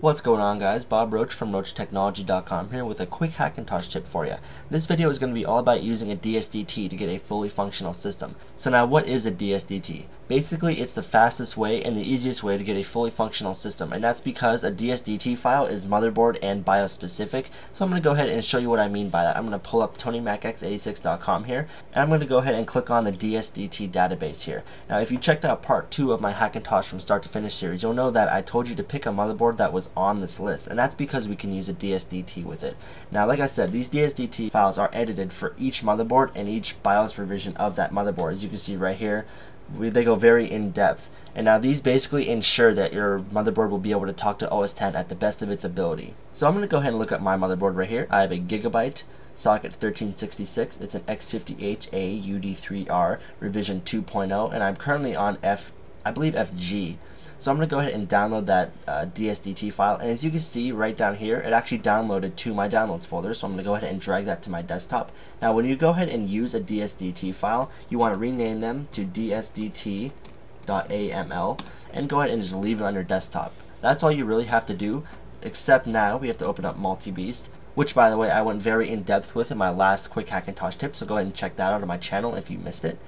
What's going on guys, Bob Roche from RocheTechnology.com here with a quick Hackintosh tip for you. This video is going to be all about using a DSDT to get a fully functional system. So now what is a DSDT? Basically it's the fastest way and the easiest way to get a fully functional system and that's because a DSDT file is motherboard and BIOS specific. So I'm going to go ahead and show you what I mean by that. I'm going to pull up TonyMacX86.com here and I'm going to go ahead and click on the DSDT database here. Now if you checked out part 2 of my Hackintosh from start to finish series you'll know that I told you to pick a motherboard that was on this list and that's because we can use a DSDT with it. Now like I said these DSDT files are edited for each motherboard and each BIOS revision of that motherboard as you can see right here we, they go very in depth and now these basically ensure that your motherboard will be able to talk to OS 10 at the best of its ability. So I'm going to go ahead and look at my motherboard right here. I have a Gigabyte socket 1366. It's an X58A UD3R revision 2.0 and I'm currently on F I believe FG so I'm going to go ahead and download that uh, DSDT file. And as you can see right down here, it actually downloaded to my downloads folder. So I'm going to go ahead and drag that to my desktop. Now when you go ahead and use a DSDT file, you want to rename them to dsdt.aml and go ahead and just leave it on your desktop. That's all you really have to do, except now we have to open up MultiBeast which by the way I went very in depth with in my last quick Hackintosh tip, so go ahead and check that out on my channel if you missed it.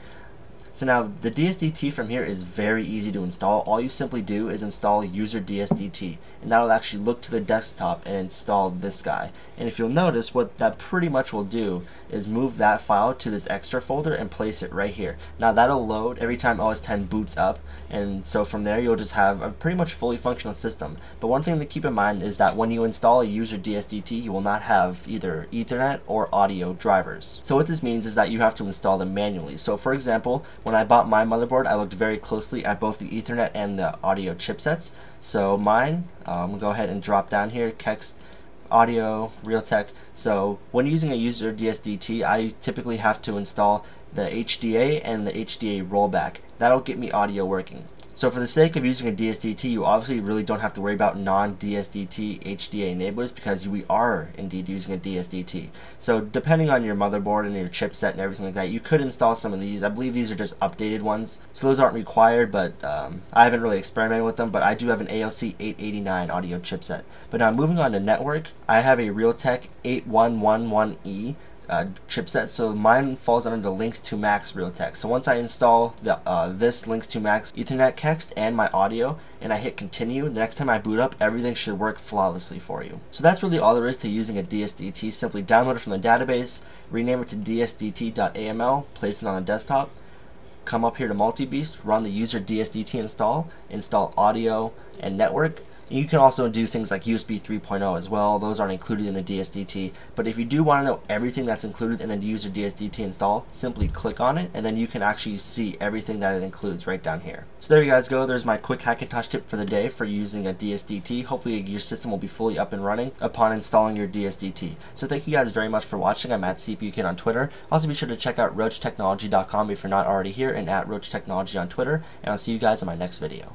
So now the DSDT from here is very easy to install. All you simply do is install user DSDT and that'll actually look to the desktop and install this guy. And if you'll notice what that pretty much will do is move that file to this extra folder and place it right here. Now that'll load every time OS 10 boots up and so from there you'll just have a pretty much fully functional system. But one thing to keep in mind is that when you install a user DSDT you will not have either Ethernet or audio drivers. So what this means is that you have to install them manually. So for example when I bought my motherboard, I looked very closely at both the Ethernet and the audio chipsets. So mine, um, go ahead and drop down here, Kext Audio, Realtek. So when using a user DSDT, I typically have to install the HDA and the HDA rollback. That'll get me audio working. So for the sake of using a DSDT, you obviously really don't have to worry about non-DSDT HDA enablers because we are indeed using a DSDT. So depending on your motherboard and your chipset and everything like that, you could install some of these. I believe these are just updated ones, so those aren't required, but um, I haven't really experimented with them, but I do have an ALC 889 audio chipset. But now moving on to network, I have a Realtek 8111E uh, chipset. So mine falls under the Lnx2Mac's Realtek. So once I install the, uh, this Lnx2Mac's Ethernet kext and my audio and I hit continue, the next time I boot up, everything should work flawlessly for you. So that's really all there is to using a DSDT. Simply download it from the database, rename it to dsdt.aml, place it on the desktop, come up here to MultiBeast, run the user DSDT install, install audio and network, you can also do things like USB 3.0 as well. Those aren't included in the DSDT. But if you do want to know everything that's included in the user DSDT install, simply click on it and then you can actually see everything that it includes right down here. So there you guys go. There's my quick Hackintosh tip for the day for using a DSDT. Hopefully your system will be fully up and running upon installing your DSDT. So thank you guys very much for watching. I'm at CPUKid on Twitter. Also be sure to check out RocheTechnology.com if you're not already here and at Roche Technology on Twitter. And I'll see you guys in my next video.